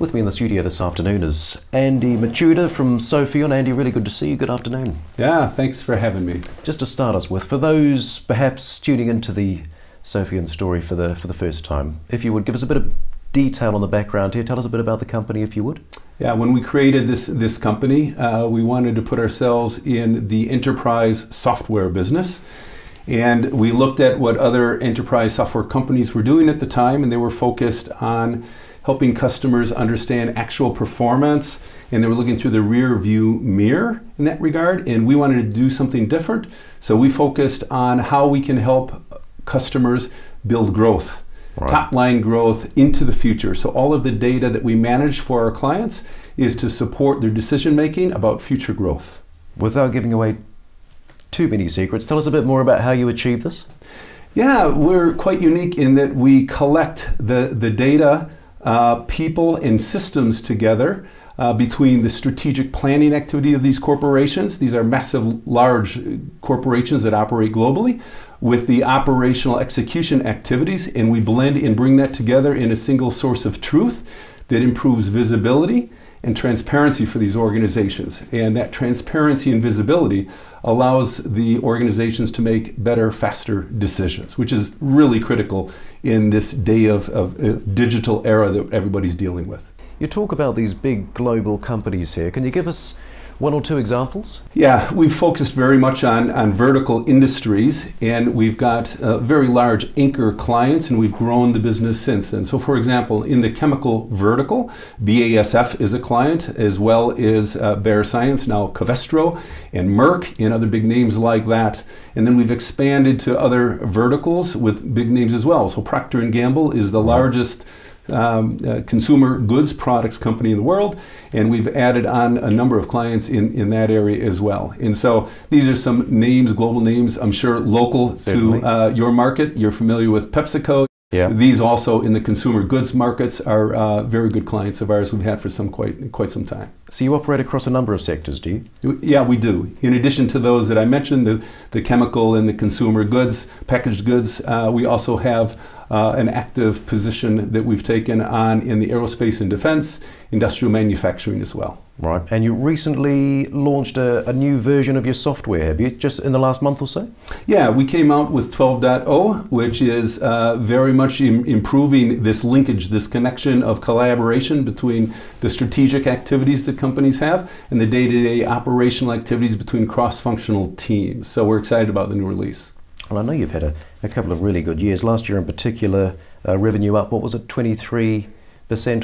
With me in the studio this afternoon is Andy Machuda from Sopheon. Andy, really good to see you. Good afternoon. Yeah, thanks for having me. Just to start us with, for those perhaps tuning into the Sopheon story for the for the first time, if you would give us a bit of detail on the background here, tell us a bit about the company, if you would. Yeah, when we created this this company, uh, we wanted to put ourselves in the enterprise software business. And we looked at what other enterprise software companies were doing at the time, and they were focused on helping customers understand actual performance and they were looking through the rear view mirror in that regard and we wanted to do something different. So we focused on how we can help customers build growth right. top line growth into the future. So all of the data that we manage for our clients is to support their decision making about future growth. Without giving away too many secrets tell us a bit more about how you achieve this. Yeah we're quite unique in that we collect the, the data uh, people and systems together uh, between the strategic planning activity of these corporations. These are massive, large corporations that operate globally with the operational execution activities, and we blend and bring that together in a single source of truth that improves visibility and transparency for these organizations. And that transparency and visibility allows the organizations to make better, faster decisions, which is really critical in this day of, of uh, digital era that everybody's dealing with. You talk about these big global companies here. Can you give us one or two examples? Yeah, we've focused very much on, on vertical industries, and we've got uh, very large anchor clients, and we've grown the business since then. So, for example, in the chemical vertical, BASF is a client, as well as uh, Bayer Science, now Covestro, and Merck, and other big names like that. And then we've expanded to other verticals with big names as well. So, Procter & Gamble is the largest um, uh, consumer goods products company in the world, and we've added on a number of clients in, in that area as well. And so these are some names, global names, I'm sure local Certainly. to uh, your market. You're familiar with PepsiCo. Yeah. These also in the consumer goods markets are uh, very good clients of ours we've had for some quite quite some time. So you operate across a number of sectors, do you? Yeah, we do. In addition to those that I mentioned, the, the chemical and the consumer goods, packaged goods, uh, we also have uh, an active position that we've taken on in the aerospace and defense, industrial manufacturing as well. Right, and you recently launched a, a, new version of your software, have you, just in the last month or so? Yeah, we came out with 12.0, which is uh, very much Im- improving this linkage, this connection of collaboration between the strategic activities that companies have and the day to day operational activities between cross functional teams. So we're excited about the new release. Well, I know you've had a, a couple of really good years. Last year, in particular, uh, revenue up, what was it, 23%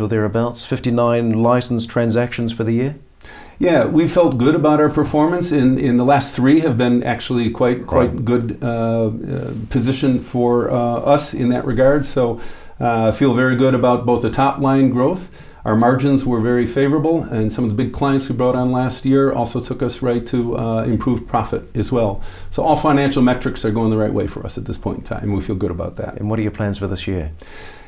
or thereabouts? 59 licensed transactions for the year? Yeah, we felt good about our performance. In in the last three have been actually quite quite right. good uh, uh, position for uh, us in that regard. So I uh, feel very good about both the top line growth our margins were very favorable, and some of the big clients we brought on last year also took us right to uh, improved profit as well. So all financial metrics are going the right way for us at this point in time, and we feel good about that. And what are your plans for this year?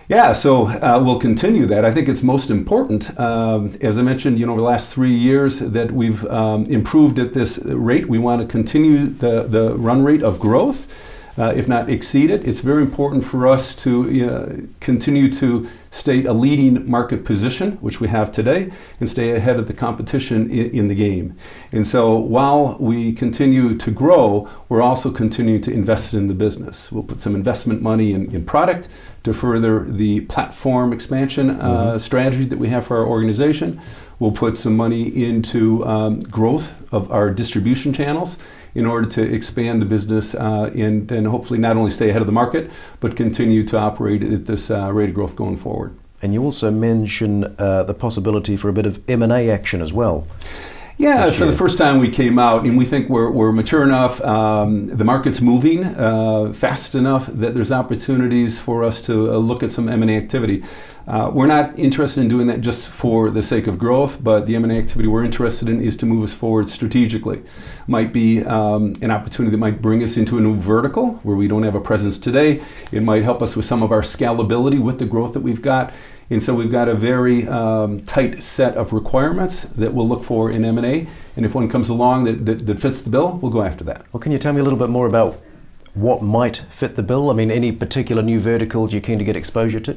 Yeah, so uh, we'll continue that. I think it's most important, um, as I mentioned, you know, over the last three years that we've um, improved at this rate. We want to continue the, the run rate of growth uh, if not exceed it. It's very important for us to uh, continue to stay a leading market position, which we have today, and stay ahead of the competition in, in, the game. And so while we continue to grow, we're also continuing to invest in the business. We'll put some investment money in, in product to further the platform expansion uh, mm-hmm. strategy that we have for our organization. We'll put some money into um, growth of our distribution channels in order to expand the business uh, and then hopefully not only stay ahead of the market, but continue to operate at this uh, rate of growth going forward. And you also mention uh, the possibility for a bit of M&A action as well. Yeah, for the first time we came out, and we think we're, we're mature enough. Um, the market's moving uh, fast enough that there's opportunities for us to uh, look at some M&A activity. Uh, we're not interested in doing that just for the sake of growth, but the M&A activity we're interested in is to move us forward strategically. Might be um, an opportunity that might bring us into a new vertical where we don't have a presence today. It might help us with some of our scalability with the growth that we've got. And so we've got a very um, tight set of requirements that we'll look for in M&A. And if one comes along that, that, that fits the bill, we'll go after that. Well, can you tell me a little bit more about what might fit the bill? I mean, any particular new verticals you're keen to get exposure to?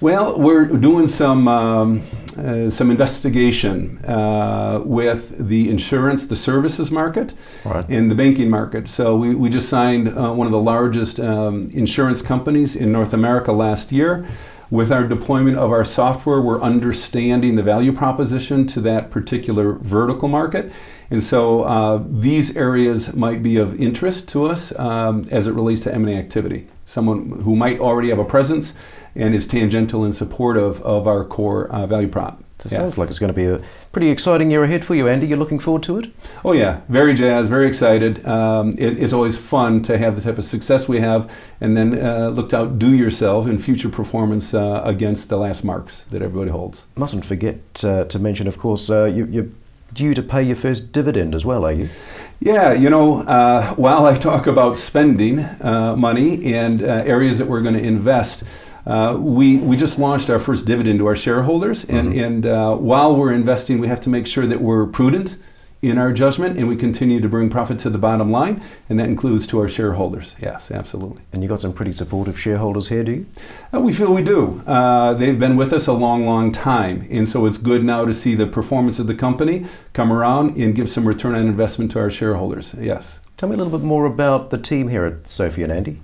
Well, we're doing some um, uh, some investigation uh, with the insurance, the services market, Right. and the banking market. So we, we just signed uh, one of the largest um, insurance companies in North America last year. With our deployment of our software, we're understanding the value proposition to that particular vertical market. And so uh, these areas might be of interest to us um, as it relates to M&A activity. Someone who might already have a presence and is tangential and supportive of our core uh, value prop. So it Yeah. sounds like it's going to be a pretty exciting year ahead for you, Andy. You're looking forward to it? Oh yeah, very jazzed, very excited. Um, it, it's always fun to have the type of success we have, and then uh, look to outdo yourself in future performance uh, against the last marks that everybody holds. Mustn't forget uh, to mention, of course, uh, you, you're due to pay your first dividend as well, are you? Yeah, you know, uh, while I talk about spending uh, money and uh, areas that we're going to invest, uh, we, we just launched our first dividend to our shareholders. And, and uh, while we're investing, we have to make sure that we're prudent in our judgment and we continue to bring profit to the bottom line. And that includes to our shareholders. Yes, absolutely. And you've got some pretty supportive shareholders here, do you? Uh, we feel we do. Uh, they've been with us a long, long time. And so it's good now to see the performance of the company come around and give some return on investment to our shareholders. Yes. Tell me a little bit more about the team here at Sopheon Andy.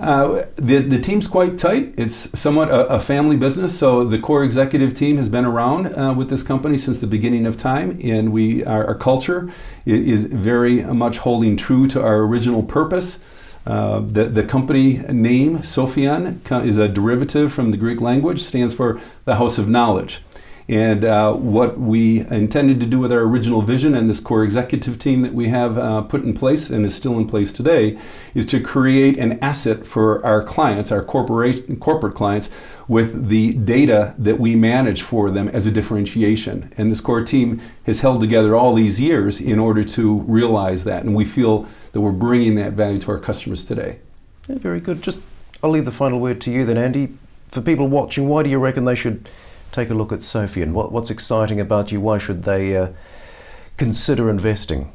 Uh, the, the team's quite tight. It's somewhat a, a family business, so the core executive team has been around uh, with this company since the beginning of time, and we our, our culture is very much holding true to our original purpose. Uh, the, the company name, Sopheon, co- is a derivative from the Greek language, stands for the house of knowledge. And uh, what we intended to do with our original vision and this core executive team that we have uh, put in place and is still in place today is to create an asset for our clients, our corporation, corporate clients, with the data that we manage for them as a differentiation. And this core team has held together all these years in order to realize that. And we feel that we're bringing that value to our customers today. Yeah, very good. Just I'll leave the final word to you then, Andy. For people watching, why do you reckon they should take a look at Sopheon what, what's exciting about you? Why should they uh, consider investing?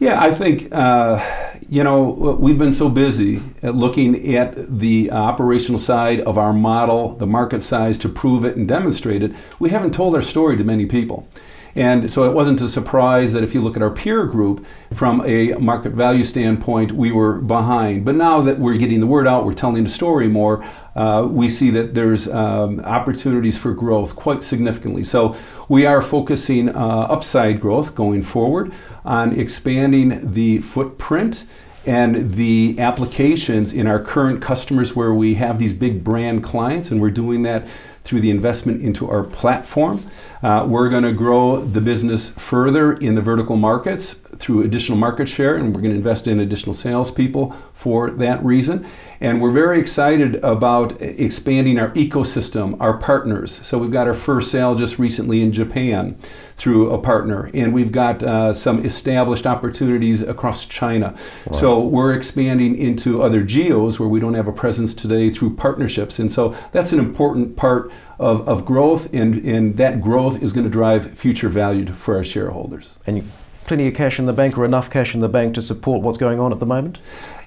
Yeah, I think, uh, you know, we've been so busy at looking at the operational side of our model, the market size to prove it and demonstrate it. We haven't told our story to many people. And so it wasn't a surprise that if you look at our peer group, from a market value standpoint, we were behind. But now that we're getting the word out, we're telling the story more, uh, we see that there's um, opportunities for growth quite significantly. So we are focusing uh, upside growth going forward on expanding the footprint and the applications in our current customers where we have these big brand clients, and we're doing that through the investment into our platform. Uh, we're going to grow the business further in the vertical markets through additional market share, and we're going to invest in additional salespeople for that reason. And we're very excited about expanding our ecosystem, our partners. So we've got our first sale just recently in Japan through a partner, and we've got uh, some established opportunities across China. So we're expanding into other geos where we don't have a presence today through partnerships. And so that's an important part of, of growth, and, and that growth is going to drive future value to- for our shareholders. And you, plenty of cash in the bank or enough cash in the bank to support what's going on at the moment?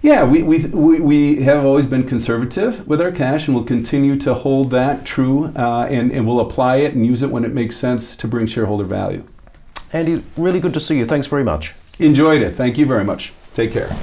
Yeah, we, we, we, we have always been conservative with our cash and we'll continue to hold that true uh, and, and we'll apply it and use it when it makes sense to bring shareholder value. Andy, really good to see you. Thanks very much. Enjoyed it. Thank you very much. Take care.